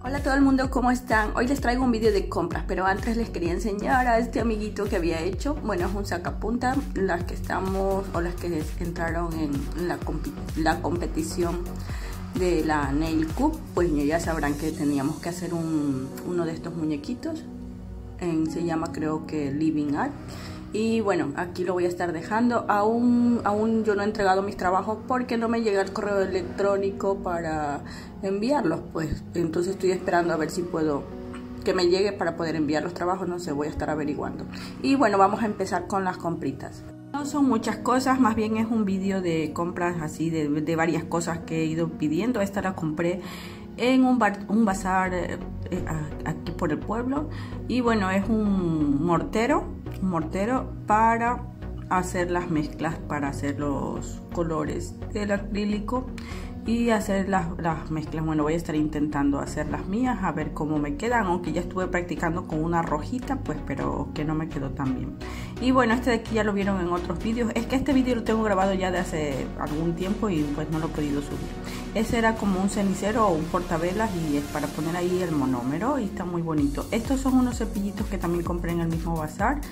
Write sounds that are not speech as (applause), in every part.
Hola a todo el mundo, ¿cómo están? Hoy les traigo un vídeo de compras, pero antes les quería enseñar a este amiguito que había hecho. Bueno, es un sacapunta, las que estamos o las que entraron en la, competición de la Nail Cup, pues ya sabrán que teníamos que hacer un, uno de estos muñequitos. Se llama creo que Living Art. Y bueno, aquí lo voy a estar dejando. Aún, aún yo no he entregado mis trabajos porque no me llega el correo electrónico para enviarlos. Pues entonces estoy esperando a ver si puedo que me llegue para poder enviar los trabajos. No sé, voy a estar averiguando. Y bueno, vamos a empezar con las compritas. No son muchas cosas, más bien es un vídeo de compras así de, de varias cosas que he ido pidiendo. Esta la compré en un, bar, un bazar eh, aquí por el pueblo y bueno es un mortero mortero para hacer las mezclas para hacer los colores del acrílico y hacer las, las, mezclas. Bueno, voy a estar intentando hacer las mías a ver cómo me quedan, aunque ya estuve practicando con una rojita, pues pero que no me quedó tan bien. Y bueno, este de aquí ya lo vieron en otros vídeos. Es que este vídeo lo tengo grabado ya de hace algún tiempo y pues no lo he podido subir. Ese era como un cenicero o un portavelas y es para poner ahí el monómero y está muy bonito. Estos son unos cepillitos que también compré en el mismo bazar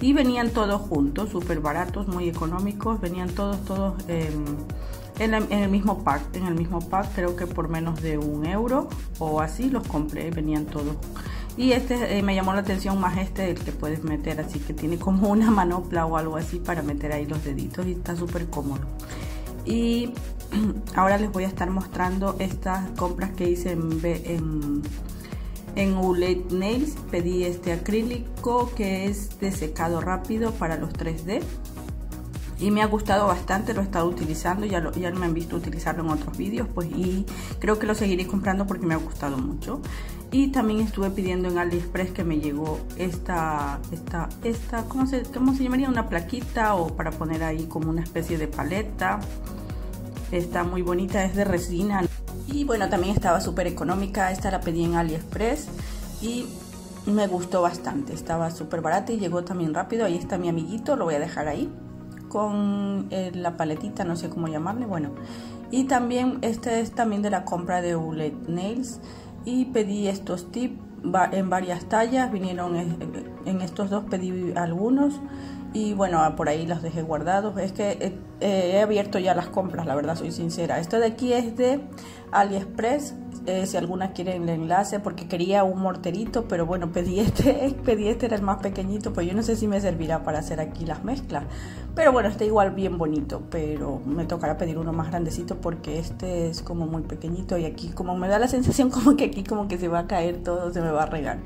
y venían todos juntos, súper baratos, muy económicos. Venían todos, todos... En, el mismo pack, en el mismo pack creo que por menos de un euro o así los compré, venían todos. Y este eh, me llamó la atención más este, el que puedes meter así, que tiene como una manopla o algo así para meter ahí los deditos y está súper cómodo. Y (clears throat) ahora les voy a estar mostrando estas compras que hice en, en, en Ulet Nails. Pedí este acrílico que es de secado rápido para los 3D y me ha gustado bastante, lo he estado utilizando, ya, lo, ya me han visto utilizarlo en otros vídeos, pues y creo que lo seguiré comprando porque me ha gustado mucho. Y también estuve pidiendo en AliExpress que me llegó esta, esta, esta, ¿cómo se, cómo se llamaría? Una plaquita o para poner ahí como una especie de paleta. Está muy bonita, es de resina. Y bueno, también estaba súper económica, esta la pedí en AliExpress y me gustó bastante, estaba súper barata y llegó también rápido. Ahí está mi amiguito, lo voy a dejar ahí con eh, la paletita, no sé cómo llamarle, bueno. Y también este es también de la compra de Ulet Nails y pedí estos tips en varias tallas, vinieron en estos dos pedí algunos y bueno, por ahí los dejé guardados. Es que eh, eh, he abierto ya las compras, la verdad soy sincera. Este de aquí es de AliExpress eh, si alguna quiere el enlace, porque quería un morterito, pero bueno, pedí este, (laughs) pedí este, era el más pequeñito, pues yo no sé si me servirá para hacer aquí las mezclas. Pero bueno, está igual bien bonito, pero me tocará pedir uno más grandecito porque este es como muy pequeñito y aquí como me da la sensación (laughs) como que aquí como que se va a caer todo, se me va a regar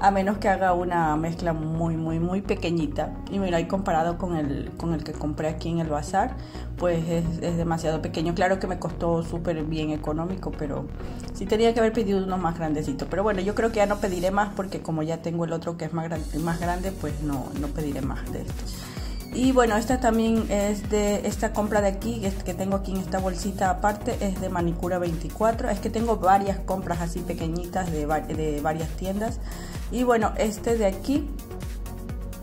a menos que haga una mezcla muy muy muy pequeñita. Y mira ahí comparado con el con el que compré aquí en el bazar pues es, demasiado pequeño. Claro que me costó súper bien económico pero sí tenía que haber pedido uno más grandecito. Pero bueno yo creo que ya no pediré más porque como ya tengo el otro que es más grande más grande pues no no pediré más de estos y bueno, esta también es de esta compra de aquí, que tengo aquí en esta bolsita aparte, es de Manicura 24. Es que tengo varias compras así pequeñitas de, de varias tiendas. Y bueno, este de aquí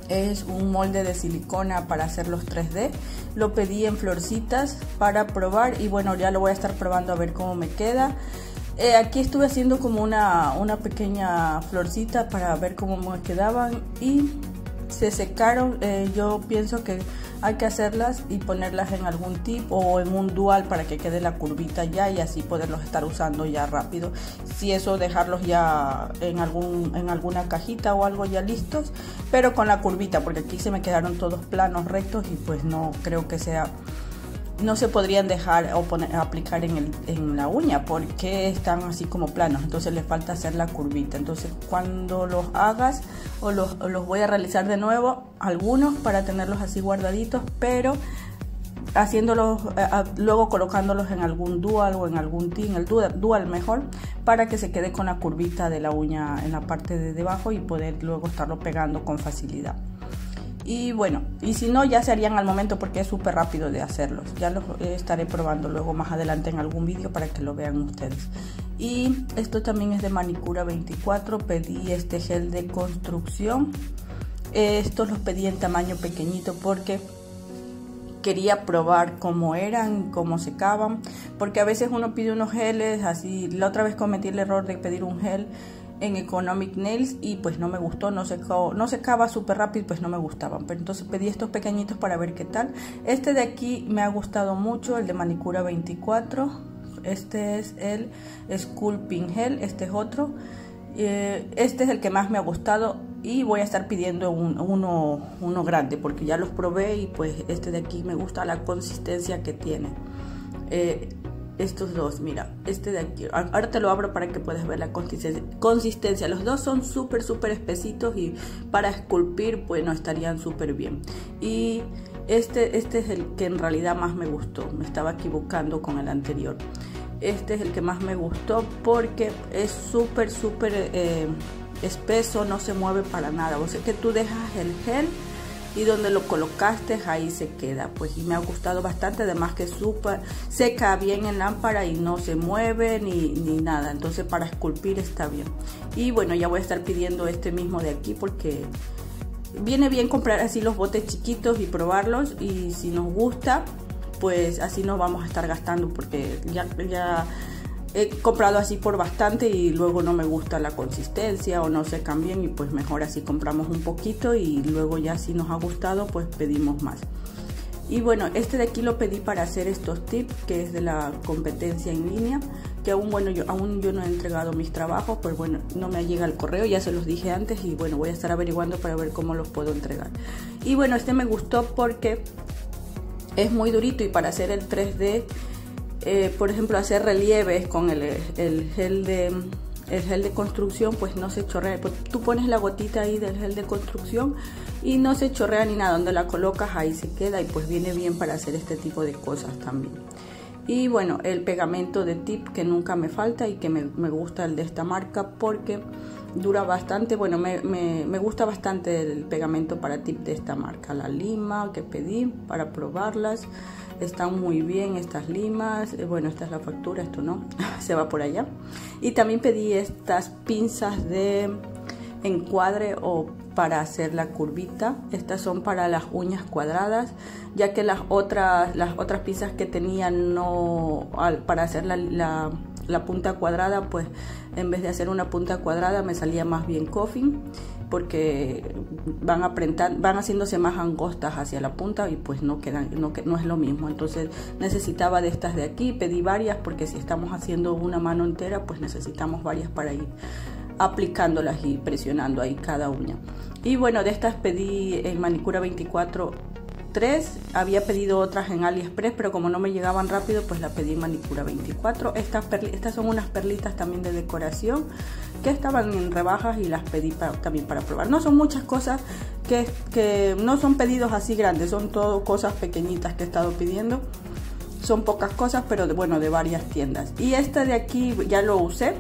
es un molde de silicona para hacer los 3D. Lo pedí en florcitas para probar y bueno, ya lo voy a estar probando a ver cómo me queda. Eh, aquí estuve haciendo como una, una pequeña florcita para ver cómo me quedaban y se secaron, eh, yo pienso que hay que hacerlas y ponerlas en algún tip o en un dual para que quede la curvita ya y así poderlos estar usando ya rápido. Si eso dejarlos ya en algún en alguna cajita o algo ya listos, pero con la curvita porque aquí se me quedaron todos planos rectos y pues no creo que sea no se podrían dejar o poner, aplicar en, el, en, la uña porque están así como planos, entonces les falta hacer la curvita. Entonces cuando los hagas o los, los voy a realizar de nuevo, algunos para tenerlos así guardaditos, pero haciéndolos, eh, luego colocándolos en algún dual o en algún tin, el dual mejor, para que se quede con la curvita de la uña en la parte de debajo y poder luego estarlo pegando con facilidad. Y bueno, y si no, ya se harían al momento porque es súper rápido de hacerlos. Ya los estaré probando luego más adelante en algún vídeo para que lo vean ustedes. Y esto también es de Manicura 24. Pedí este gel de construcción. Estos los pedí en tamaño pequeñito porque quería probar cómo eran, cómo secaban, porque a veces uno pide unos geles, así, la otra vez cometí el error de pedir un gel en Economic Nails y pues no me gustó, no, secó, no secaba súper rápido, pues no me gustaban. Pero entonces pedí estos pequeñitos para ver qué tal. Este de aquí me ha gustado mucho, el de Manicura 24. Este es el Sculpting Gel, este es otro. Eh, este es el que más me ha gustado y voy a estar pidiendo uno, uno grande porque ya los probé y pues este de aquí me gusta la consistencia que tiene. Eh, estos dos, mira, este de aquí, ahora te lo abro para que puedas ver la consistencia. Los dos son súper, súper espesitos y para esculpir, bueno, estarían súper bien. Y este, este es el que en realidad más me gustó, me estaba equivocando con el anterior. Este es el que más me gustó porque es súper, súper eh, espeso, no se mueve para nada. O sea que tú dejas el gel y donde lo colocaste ahí se queda pues y me ha gustado bastante además que súper seca bien en lámpara y no se mueve ni, ni, nada entonces para esculpir está bien. Y bueno ya voy a estar pidiendo este mismo de aquí porque viene bien comprar así los botes chiquitos y probarlos y si nos gusta pues así no vamos a estar gastando porque ya, ya he comprado así por bastante y luego no me gusta la consistencia o no se cambien y pues mejor así compramos un poquito y luego ya si nos ha gustado pues pedimos más. Y bueno, este de aquí lo pedí para hacer estos tips, que es de la competencia en línea, que aún, bueno, yo, aún yo no he entregado mis trabajos, pues bueno, no me llega el correo, ya se los dije antes y bueno, voy a estar averiguando para ver cómo los puedo entregar. Y bueno, este me gustó porque es muy durito y para hacer el 3D eh, por ejemplo, hacer relieves con el, gel de el gel de construcción pues no se chorrea. Pues, tú pones la gotita ahí del gel de construcción y no se chorrea ni nada. Donde la colocas ahí se queda y pues viene bien para hacer este tipo de cosas también. Y bueno el pegamento de tip que nunca me falta y que me, gusta el de esta marca porque dura bastante. Bueno me, me, gusta bastante el pegamento para tip de esta marca. La lima que pedí para probarlas están muy bien estas limas eh, bueno esta es la factura esto no (laughs) se va por allá. Y también pedí estas pinzas de encuadre o para hacer la curvita. Estas son para las uñas cuadradas ya que las otras las otras pinzas que tenía no para hacer la, la, la punta cuadrada pues en vez de hacer una punta cuadrada me salía más bien coffin porque van apretando, van haciéndose más angostas hacia la punta y pues no quedan, no, no es lo mismo. Entonces necesitaba de estas de aquí, pedí varias porque si estamos haciendo una mano entera, pues necesitamos varias para ir aplicándolas y presionando ahí cada uña. Y bueno, de estas pedí en manicura 24 3 había pedido otras en AliExpress pero como no me llegaban rápido pues la pedí en manicura 24 estas, estas son unas perlitas también de decoración que estaban en rebajas y las pedí también para probar. No son muchas cosas que, que no son pedidos así grandes son todo cosas pequeñitas que he estado pidiendo. Son pocas cosas pero de, bueno de varias tiendas. Y este de aquí ya lo usé.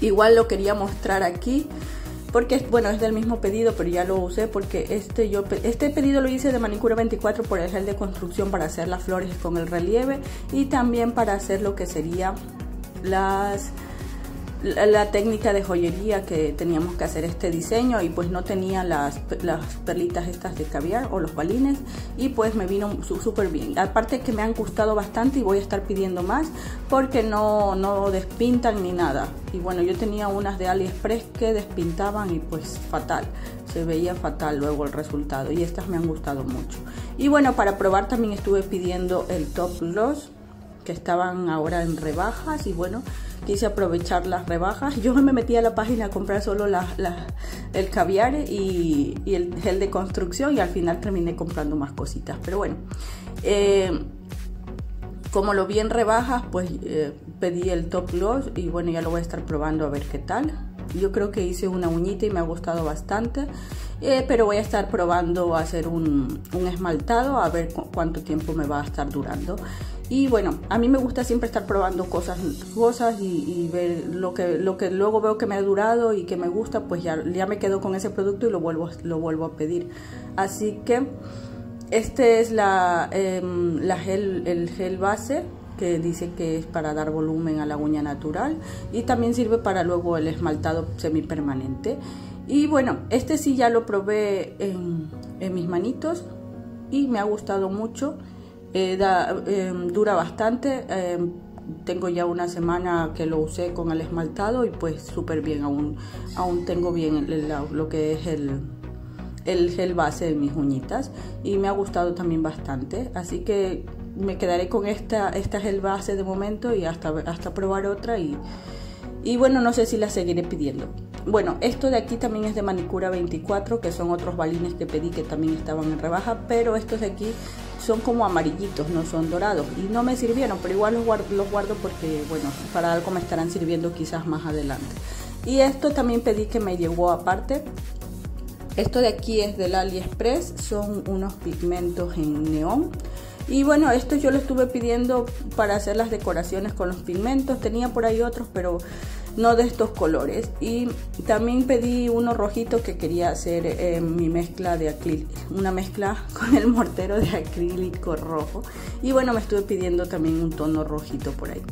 Igual lo quería mostrar aquí porque bueno es del mismo pedido pero ya lo usé porque este yo este pedido lo hice de manicura 24 por el gel de construcción para hacer las flores con el relieve y también para hacer lo que sería las la, técnica de joyería que teníamos que hacer este diseño y pues no tenía las, las perlitas estas de caviar o los balines y pues me vino súper bien. Aparte que me han gustado bastante y voy a estar pidiendo más porque no, no despintan ni nada. Y bueno, yo tenía unas de AliExpress que despintaban y pues fatal. Se veía fatal luego el resultado y estas me han gustado mucho. Y bueno, para probar también estuve pidiendo el Top Gloss que estaban ahora en rebajas y bueno, quise aprovechar las rebajas. (laughs) Yo me metí a la página a comprar solo el caviar y, el gel de construcción y al final terminé comprando más cositas. Pero bueno, eh, como lo vi en rebajas, pues eh, pedí el top gloss y bueno, ya lo voy a estar probando a ver qué tal. Yo creo que hice una uñita y me ha gustado bastante. Eh, pero voy a estar probando hacer un esmaltado a ver cuánto tiempo me va a estar durando. Y bueno, a mí me gusta siempre estar probando cosas, cosas y, ver lo que, lo que luego veo que me ha durado y que me gusta, pues ya, ya me quedo con ese producto y lo vuelvo, lo vuelvo a pedir. Así que este es la, em, la gel, el gel base que dice que es para dar volumen a la uña natural y también sirve para luego el esmaltado semipermanente. Y bueno, este sí ya lo probé en, en mis manitos y me ha gustado mucho. Eh, em, dura bastante. Em, tengo ya una semana que lo usé con el esmaltado y pues súper bien. Aún, aún tengo bien lo que es el, el gel base de mis uñitas y me ha gustado también bastante. Así que me quedaré con esta, esta gel base de momento y hasta, hasta probar otra y, y bueno, no sé si la seguiré pidiendo. Bueno, esto de aquí también es de Manicura 24, que son otros balines que pedí que también estaban en rebaja, pero estos de aquí son como amarillitos, no son dorados. Y no me sirvieron, pero igual los guardo, porque, bueno, para algo me estarán sirviendo quizás más adelante. Y esto también pedí que me llegó aparte. Esto de aquí es del AliExpress, son unos pigmentos en neón. Y bueno, esto yo lo estuve pidiendo para hacer las decoraciones con los pigmentos. Tenía por ahí otros, pero no de estos colores. Y también pedí uno rojito que quería hacer eh, mi mezcla de acrílico, una mezcla (laughs) con el mortero de acrílico rojo. Y bueno, me estuve pidiendo también un tono rojito por ahí.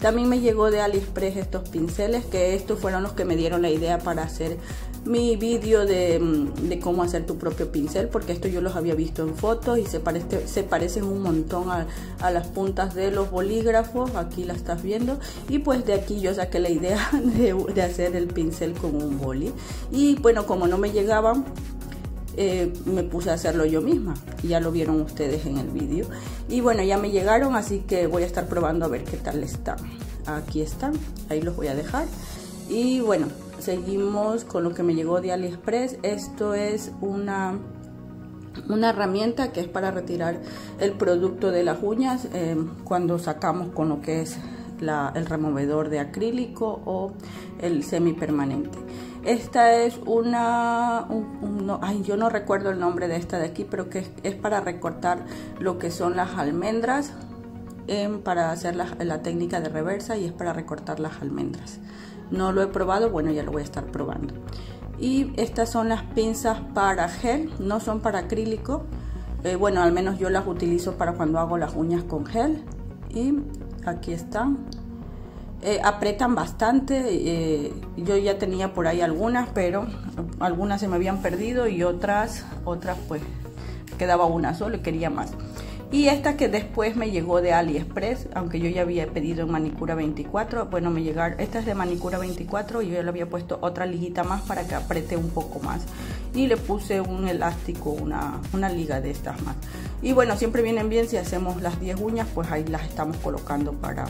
También me llegó de AliExpress estos pinceles, que estos fueron los que me dieron la idea para hacer mi vídeo de, de, cómo hacer tu propio pincel, porque esto yo los había visto en fotos y se, parece, se parecen un montón a, a, las puntas de los bolígrafos, aquí la estás viendo, y pues de aquí yo saqué la idea (laughs) de, de hacer el pincel con un boli. Y bueno, como no me llegaban, eh, me puse a hacerlo yo misma. Ya lo vieron ustedes en el vídeo. Y bueno, ya me llegaron, así que voy a estar probando a ver qué tal están. Aquí están, ahí los voy a dejar. Y bueno, seguimos con lo que me llegó de AliExpress. Esto es una una herramienta que es para retirar el producto de las uñas eh, cuando sacamos con lo que es el removedor de acrílico o el semipermanente. Esta es una, ay, yo no recuerdo el nombre de esta de aquí, pero que es, para recortar lo que son las almendras, para hacer la técnica de reversa y es para recortar las almendras. No lo he probado, bueno, ya lo voy a estar probando. Y estas son las pinzas para gel, no son para acrílico. Eh, bueno, al menos yo las utilizo para cuando hago las uñas con gel. Y aquí están eh, apretan bastante eh, yo ya tenía por ahí algunas pero algunas se me habían perdido y otras otras pues quedaba una sola y quería más y esta que después me llegó de AliExpress aunque yo ya había pedido en manicura 24 bueno me llegaron esta es de manicura 24 y yo le había puesto otra liguita más para que apriete un poco más y le puse un elástico una, una liga de estas más y bueno siempre vienen bien si hacemos las 10 uñas pues ahí las estamos colocando para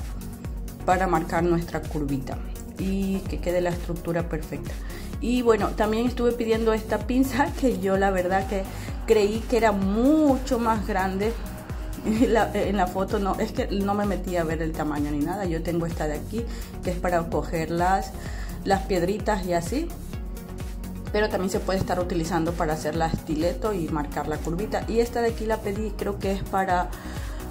para marcar nuestra curvita y que quede la estructura perfecta. Y bueno, también estuve pidiendo esta pinza (laughs) que yo la verdad que creí que era mucho más grande. (laughs) En la, foto no, es que no me metí a ver el tamaño ni nada. Yo tengo esta de aquí que es para coger las, las piedritas y así. Pero también se puede estar utilizando para hacer la estileto y marcar la curvita. Y esta de aquí la pedí, creo que es para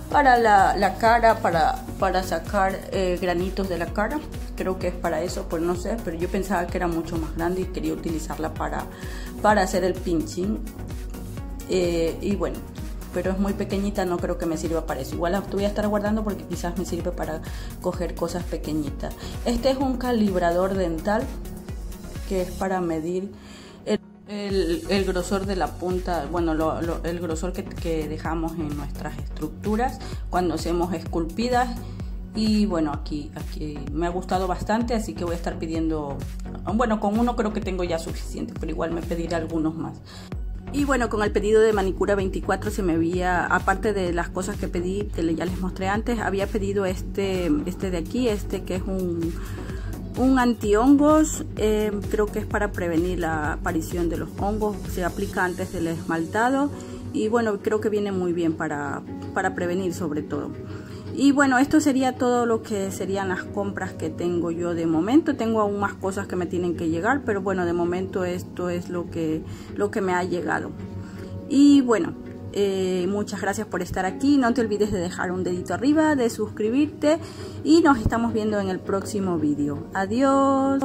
para la, cara, para, para sacar eh, granitos de la cara. Creo que es para eso, pues no sé, pero yo pensaba que era mucho más grande y quería utilizarla para, para hacer el pinching. Eh, y bueno, pero es muy pequeñita, no creo que me sirva para eso. Igual la voy a estar guardando porque quizás me sirve para coger cosas pequeñitas. Este es un calibrador dental que es para medir el, grosor de la punta, bueno, el grosor que, dejamos en nuestras estructuras cuando hacemos esculpidas. Y bueno, aquí, aquí me ha gustado bastante, así que voy a estar pidiendo, bueno, con uno creo que tengo ya suficiente, pero igual me pediré algunos más. Y bueno, con el pedido de manicura 24 se me había, aparte de las cosas que pedí, que ya les mostré antes, había pedido este, este de aquí, este que es un un antihongos, eh, creo que es para prevenir la aparición de los hongos, se aplica antes del esmaltado y bueno, creo que viene muy bien para, para prevenir sobre todo. Y bueno, esto sería todo lo que serían las compras que tengo yo de momento. Tengo aún más cosas que me tienen que llegar, pero bueno, de momento esto es lo que, lo que me ha llegado. Y bueno, eh, muchas gracias por estar aquí. No te olvides de dejar un dedito arriba, de suscribirte y nos estamos viendo en el próximo vídeo. Adiós.